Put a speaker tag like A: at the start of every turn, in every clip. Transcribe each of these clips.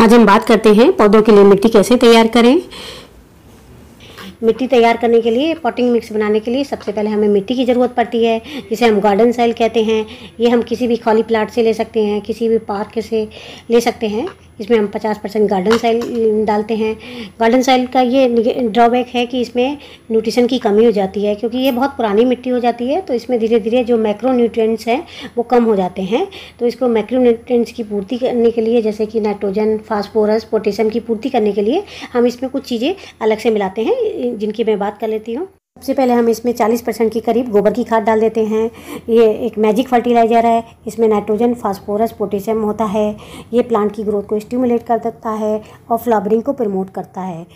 A: आज हम बात करते हैं पौधों के लिए मिट्टी कैसे तैयार करें। मिट्टी तैयार करने के लिए पॉटिंग मिक्स बनाने के लिए सबसे पहले हमें मिट्टी की ज़रूरत पड़ती है, जिसे हम गार्डन साइल कहते हैं। ये हम किसी भी खाली प्लाट से ले सकते हैं, किसी भी पार्क से ले सकते हैं। इसमें हम 50 परसेंट गार्डन साइल डालते हैं। गार्डन साइल का ये ड्रॉबैक है कि इसमें न्यूट्रिशन की कमी हो जाती है, क्योंकि ये बहुत पुरानी मिट्टी हो जाती है तो इसमें धीरे धीरे जो मैक्रो न्यूट्रिएंट्स हैं, वो कम हो जाते हैं। तो इसको मैक्रो न्यूट्रिएंट्स की पूर्ति करने के लिए, जैसे कि नाइट्रोजन फास्फोरस पोटेशियम की पूर्ति करने के लिए, हम इसमें कुछ चीज़ें अलग से मिलाते हैं, जिनकी मैं बात कर लेती हूँ। सबसे पहले हम इसमें 40 परसेंट के करीब गोबर की खाद डाल देते हैं। ये एक मैजिक फर्टिलाइज़र है। इसमें नाइट्रोजन फास्फोरस पोटेशियम होता है। ये प्लांट की ग्रोथ को स्टिमुलेट कर देता है और फ्लावरिंग को प्रमोट करता है।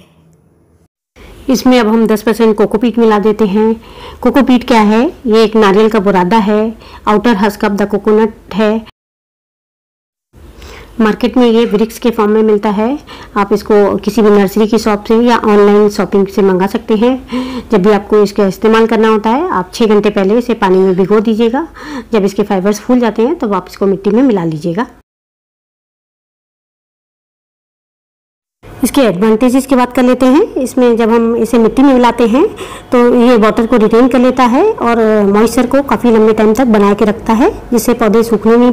A: इसमें अब हम 10 परसेंट कोकोपीट मिला देते हैं। कोकोपीट क्या है? ये एक नारियल का बुरादा है। Outer husk of the coconut है। मार्केट में ये ब्रिक्स के फॉर्म में मिलता है। आप इसको किसी भी नर्सरी की शॉप से या ऑनलाइन शॉपिंग से मंगा सकते हैं। जब भी आपको इसका इस्तेमाल करना होता है, आप छः घंटे पहले इसे पानी में भिगो दीजिएगा। जब इसके फाइबर्स फूल जाते हैं तो आप इसको मिट्टी में मिला लीजिएगा। इसके एडवांटेजेस की बात कर लेते हैं। इसमें जब हम इसे मिट्टी में मिलाते हैं तो ये वाटर को रिटेन कर लेता है और मॉइस्चर को काफ़ी लंबे टाइम तक बना के रखता है, जिससे पौधे सूखने नहीं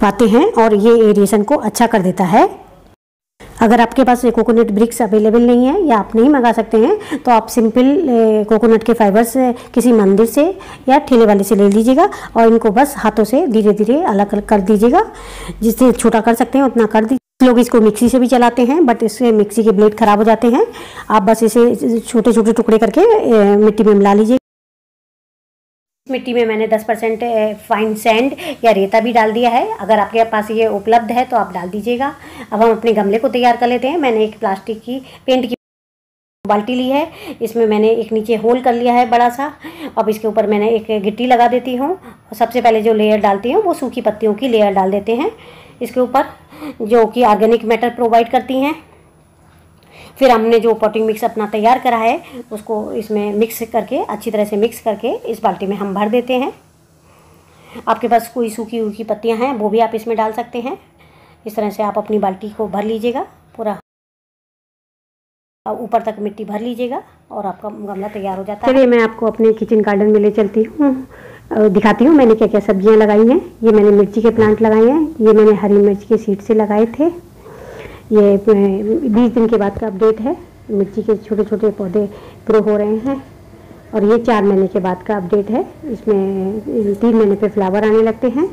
A: पाते हैं और ये एरिएशन को अच्छा कर देता है। अगर आपके पास कोकोनट ब्रिक्स अवेलेबल नहीं है या आप नहीं मंगा सकते हैं तो आप सिंपल कोकोनट के फाइबर्स किसी मंदिर से या ठेले वाले से ले लीजिएगा और इनको बस हाथों से धीरे धीरे अलग कर दीजिएगा, जिससे छोटा कर सकते हैं, उतना कर दीजिए। लोग इसको मिक्सी से भी चलाते हैं बट इससे मिक्सी के ब्लेड खराब हो जाते हैं। आप बस इसे छोटे छोटे टुकड़े करके मिट्टी में मिला लीजिए। मिट्टी में मैंने 10 परसेंट फाइन सैंड या रेता भी डाल दिया है। अगर आपके पास ये उपलब्ध है तो आप डाल दीजिएगा। अब हम अपने गमले को तैयार कर लेते हैं। मैंने एक प्लास्टिक की पेंट की बाल्टी ली है। इसमें मैंने एक नीचे होल कर लिया है बड़ा सा। अब इसके ऊपर मैंने एक गिट्टी लगा देती हूँ। सबसे पहले जो लेयर डालती हूँ, वो सूखी पत्तियों की लेयर डाल देते हैं। इसके ऊपर जो कि ऑर्गेनिक मैटर प्रोवाइड करती हैं। फिर हमने जो पॉटिंग मिक्स अपना तैयार करा है, उसको इसमें मिक्स करके, अच्छी तरह से मिक्स करके इस बाल्टी में हम भर देते हैं। आपके पास कोई सूखी हुई पत्तियाँ हैं, वो भी आप इसमें डाल सकते हैं। इस तरह से आप अपनी बाल्टी को भर लीजिएगा, पूरा ऊपर तक मिट्टी भर लीजिएगा और आपका गमला तैयार हो जाता है। चलिए, मैं आपको अपने किचन गार्डन में ले चलती हूँ। दिखाती हूँ मैंने क्या क्या सब्ज़ियाँ लगाई हैं। ये मैंने मिर्ची के प्लांट लगाए हैं, ये मैंने हरी मिर्च के सीड से लगाए थे। ये बीस दिन के बाद का अपडेट है। मिर्ची के छोटे छोटे पौधे ग्रो हो रहे हैं और ये चार महीने के बाद का अपडेट है। इसमें तीन महीने पे फ्लावर आने लगते हैं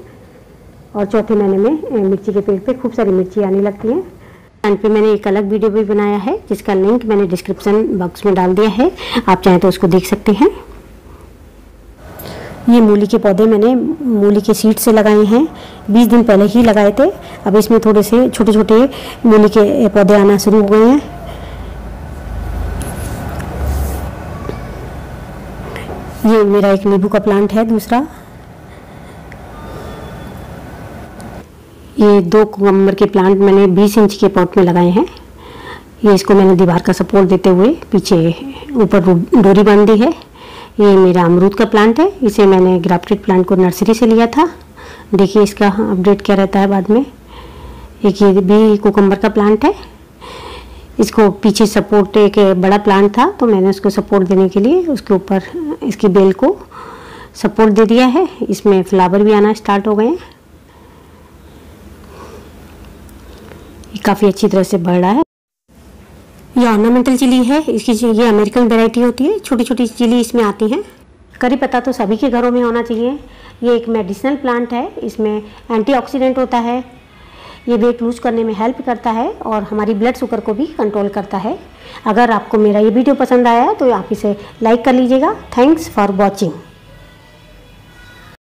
A: और चौथे महीने में मिर्ची के पेड़ पे खूब सारी मिर्ची आने लगती हैं। एंड पे मैंने एक अलग वीडियो भी बनाया है, जिसका लिंक मैंने डिस्क्रिप्शन बॉक्स में डाल दिया है। आप चाहें तो उसको देख सकते हैं। ये मूली के पौधे मैंने मूली के सीड से लगाए हैं। बीस दिन पहले ही लगाए थे। अब इसमें थोड़े से छोटे छोटे मूली के पौधे आना शुरू हो गए हैं। ये मेरा एक नींबू का प्लांट है, दूसरा। ये दो कमर के प्लांट मैंने 20 इंच के पॉट में लगाए हैं। ये इसको मैंने दीवार का सपोर्ट देते हुए पीछे ऊपर डोरी बाँध दी है। ये मेरा अमरूद का प्लांट है। इसे मैंने ग्राफ्टेड प्लांट को नर्सरी से लिया था। देखिए इसका अपडेट क्या रहता है बाद में। एक ये भी कोकम्बर का प्लांट है। इसको पीछे सपोर्ट एक बड़ा प्लांट था तो मैंने उसको सपोर्ट देने के लिए उसके ऊपर, इसकी बेल को सपोर्ट दे दिया है। इसमें फ्लावर भी आना स्टार्ट हो गए हैं। काफ़ी अच्छी तरह से बढ़ रहा है। ये ऑर्नामेंटल चिली है। इसकी ये अमेरिकन वेराइटी होती है। छोटी छोटी चिली इसमें आती हैं। करी पत्ता तो सभी के घरों में होना चाहिए। ये एक मेडिसिनल प्लांट है। इसमें एंटीऑक्सीडेंट होता है। ये वेट लूज करने में हेल्प करता है और हमारी ब्लड शुगर को भी कंट्रोल करता है। अगर आपको मेरा ये वीडियो पसंद आया है तो आप इसे लाइक कर लीजिएगा। Thanks for watching